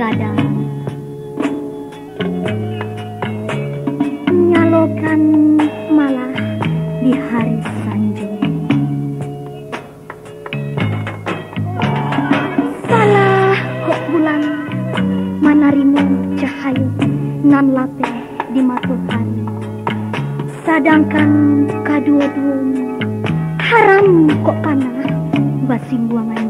gadang. Nyalokan malah di hari sanjung. Salah kok bulan manarimu cahaya nan lape di matahari Sedangkan kedua-duanya haram kok panah basi buangan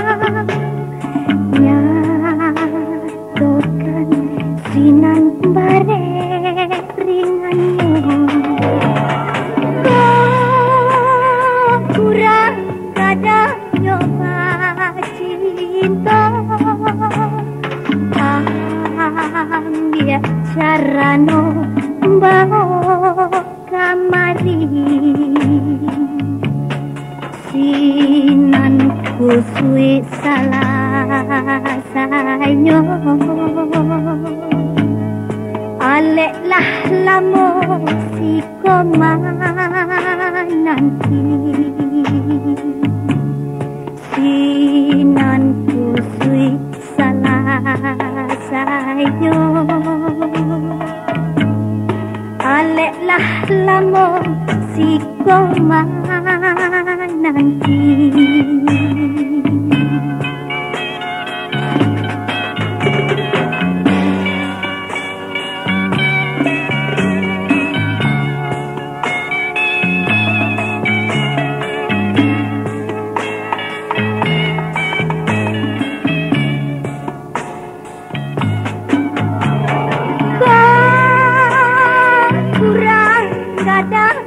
ambil bajo no kamari sinan kusui salah sayo. Alek lah lamo si koma nanti Le la, la música manantial. Kadang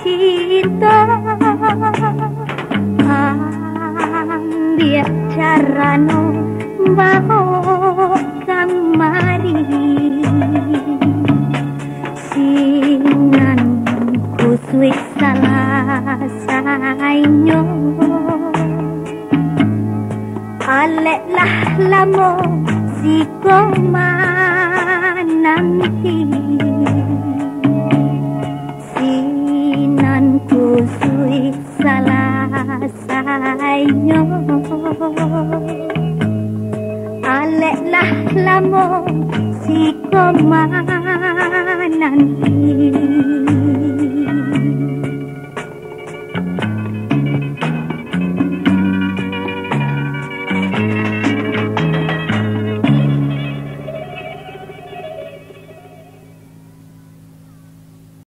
cinta ambil carano bawa kamari sinan kusui salah sainyo alek lah lamo si koma soy sala sayo ale la lamo si comanan ni